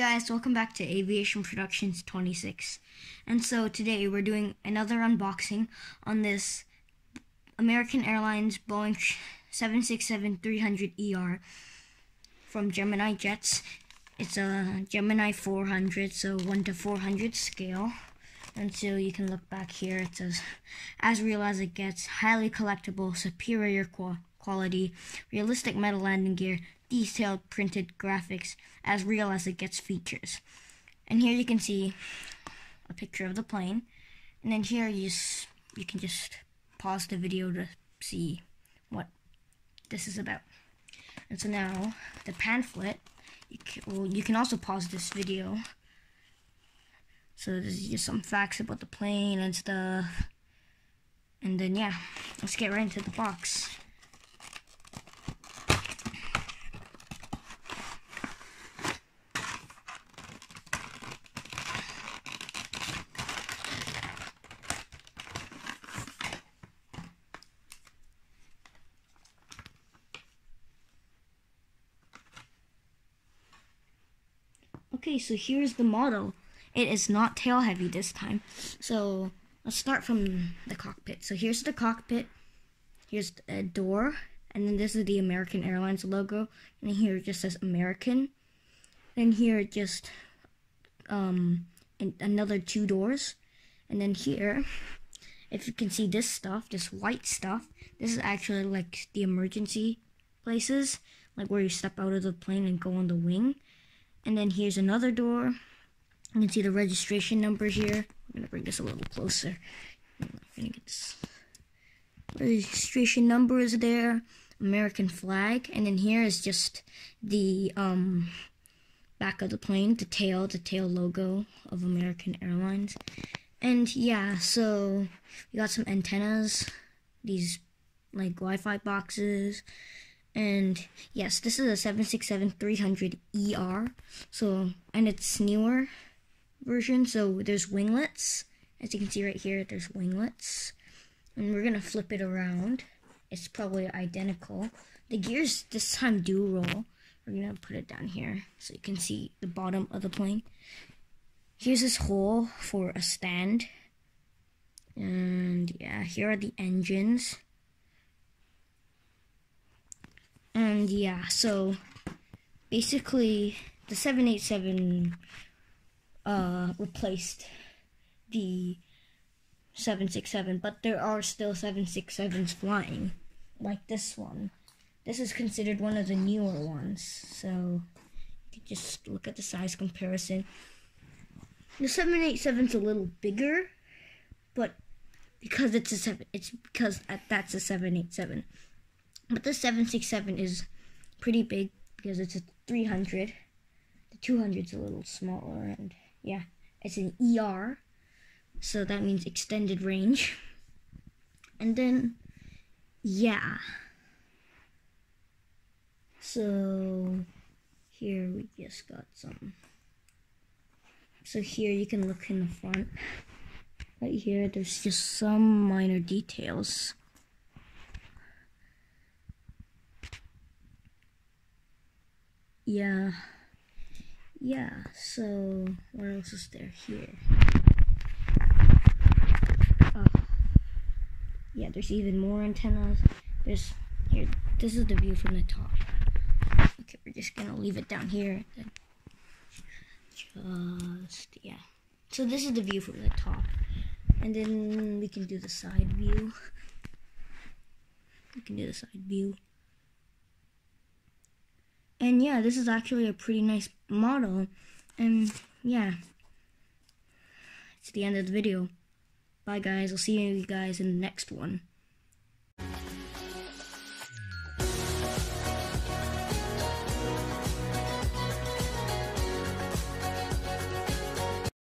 guys, welcome back to Aviation Productions 26. And so today we're doing another unboxing on this American Airlines Boeing 767-300ER from Gemini Jets. It's a Gemini 400, so 1 to 400 scale. And so you can look back here, it says, as real as it gets, highly collectible, superior quality, realistic metal landing gear, detailed printed graphics as real as it gets features. And here you can see a picture of the plane. And then here you, you can just pause the video to see what this is about. And so now the pamphlet, you well, you can also pause this video. So there's just some facts about the plane and stuff. And then yeah, let's get right into the box. Okay, so here's the model. It is not tail heavy this time. So let's start from the cockpit. So here's the cockpit. Here's a door. And then this is the American Airlines logo. And here it just says American. And here just um another two doors. And then here, if you can see this stuff, this white stuff, this is actually like the emergency places, like where you step out of the plane and go on the wing. And then here's another door. You can see the registration number here. I'm gonna bring this a little closer. Registration number is there. American flag, and then here is just the um, back of the plane, the tail, the tail logo of American Airlines. And yeah, so we got some antennas, these like Wi-Fi boxes, and yes, this is a 767-300ER. So, and it's newer version. So there's winglets. As you can see right here, there's winglets. And we're gonna flip it around. It's probably identical. The gears this time do roll. We're gonna put it down here so you can see the bottom of the plane. Here's this hole for a stand. And yeah, here are the engines. And yeah, so basically the 787 uh, replaced the 767, but there are still 767s flying, like this one. This is considered one of the newer ones, so you just look at the size comparison. The 787's a little bigger, but because it's a seven, it's because that's a 787. But the 767 is pretty big because it's a 300. The 200 is a little smaller, and yeah, it's an ER, so that means extended range. And then, yeah. So, here we just got some. So here you can look in the front. Right here, there's just some minor details. Yeah. Yeah so what else is there here? Oh. yeah there's even more antennas. There's here this is the view from the top. Okay we're just gonna leave it down here. Just yeah. So this is the view from the top. And then we can do the side view. We can do the side view and yeah, this is actually a pretty nice model. And yeah, it's the end of the video. Bye guys, I'll see you guys in the next one.